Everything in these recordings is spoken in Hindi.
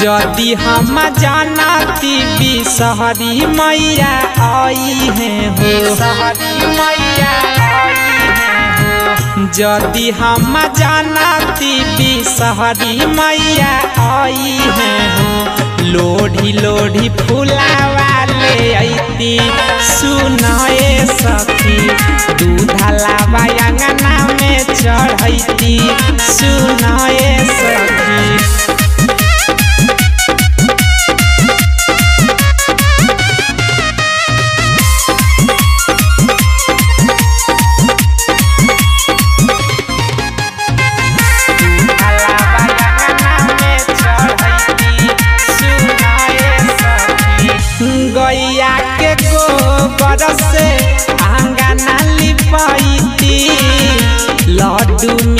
जदि हम जानती बिसहरी मैया आई है हो। सहरी मैया जदि हम जानती बिसहरी मैया आई है हो। लोढ़ी लोढ़ी फुलावा ले अती सुनाए सखी। दूधला अंगना में चढ़ती सुनाए सखी।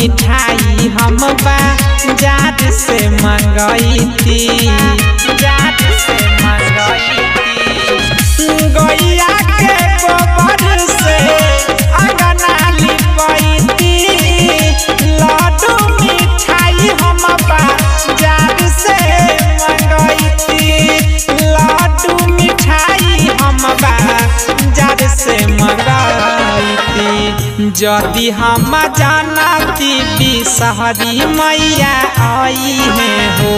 मिठाई हम बाज़ार से मंगैती जात से मंगाई थी के यदि हम जानती बिसहरी मैया आई है हो,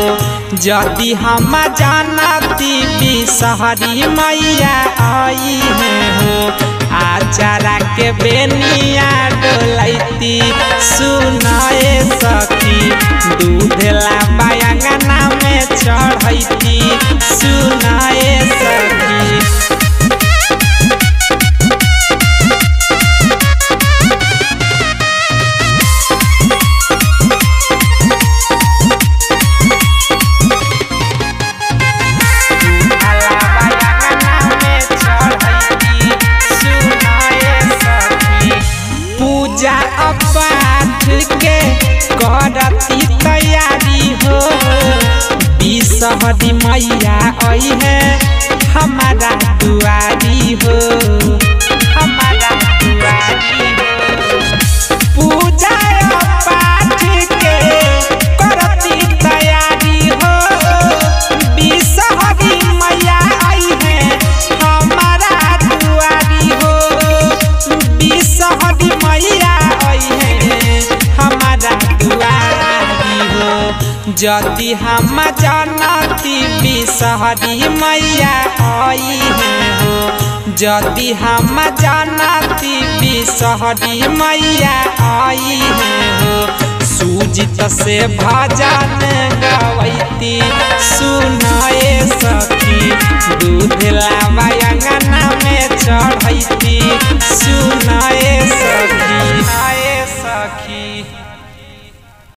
यदि हम जानती बिसहरी मैया आई है हो, आचारा के बेनिया डोलती सुनाए सखी दूधला बयांगना में चढ़ती सुनाए बिसहरी मैया है हमारा यदि हम जानती बिसहरी मैया आई है यदि हम जानती बिसहरी मैया आई है सूजित से भजन गवैती, सुनाए सखी दूधला बयांगना